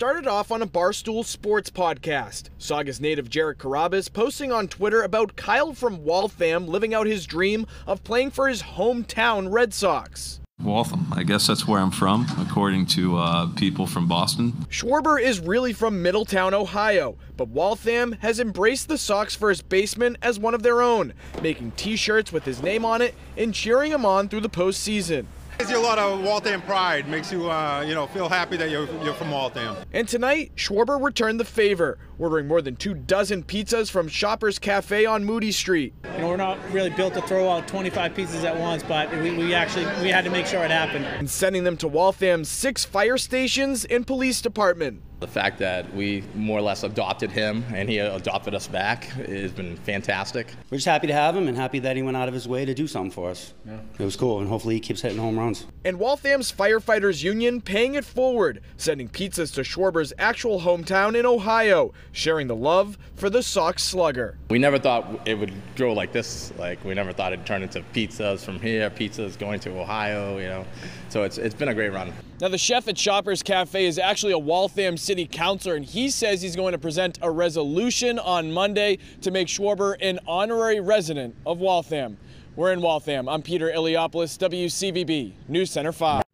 started off on a Barstool Sports podcast. Saugus native Jared Carrabis posting on Twitter about Kyle from Waltham living out his dream of playing for his hometown Red Sox. Waltham. I guess that's where I'm from, according to uh, people from Boston. Schwarber is really from Middletown, Ohio, but Waltham has embraced the Sox first baseman as one of their own, making t shirts with his name on it and cheering him on through the postseason. Gives you a lot of Waltham pride. Makes you, uh, you know, feel happy that you're, you're from Waltham. And tonight, Schwarber returned the favor, ordering more than two dozen pizzas from Shoppers Cafe on Moody Street. You know, we're not really built to throw out 25 pizzas at once, but we, we actually we had to make sure it happened. And sending them to Waltham's six fire stations and police department. The fact that we more or less adopted him and he adopted us back has been fantastic. We're just happy to have him and happy that he went out of his way to do something for us. Yeah. It was cool, and hopefully he keeps hitting home runs. And Waltham's Firefighters Union paying it forward, sending pizzas to Schwarber's actual hometown in Ohio, sharing the love for the Sox slugger. We never thought it would grow like this. Like we never thought it'd turn into pizzas from here, pizzas going to Ohio, you know. So it's it's been a great run. Now the chef at Shoppers Cafe is actually a Waltham City Councilor, and he says he's going to present a resolution on Monday to make Schwarber an honorary resident of Waltham. We're in Waltham. I'm Peter Iliopoulos, WCVB News Center 5.